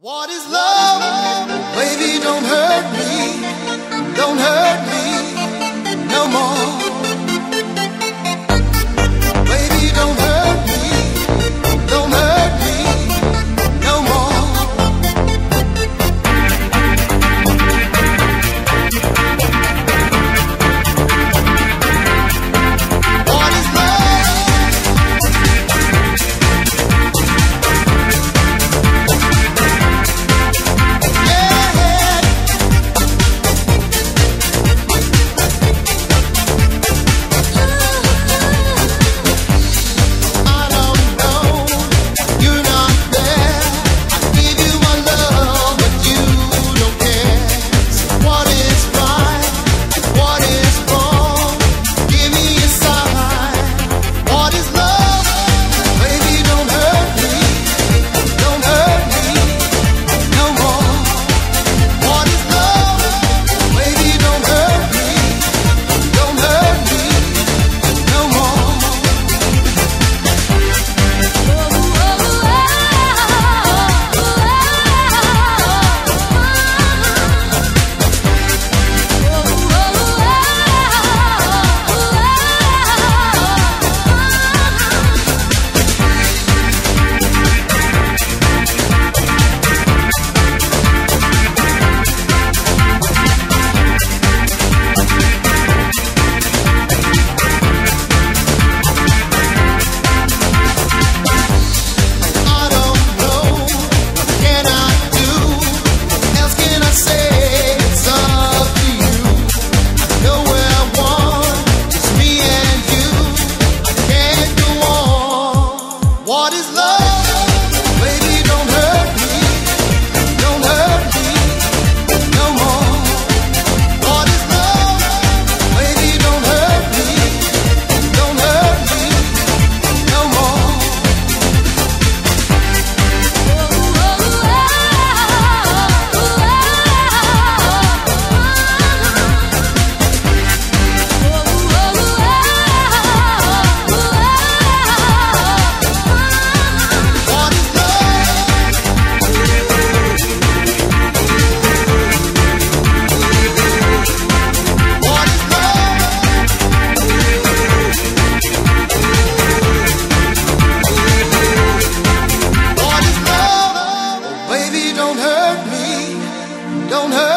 What is love? Don't hurt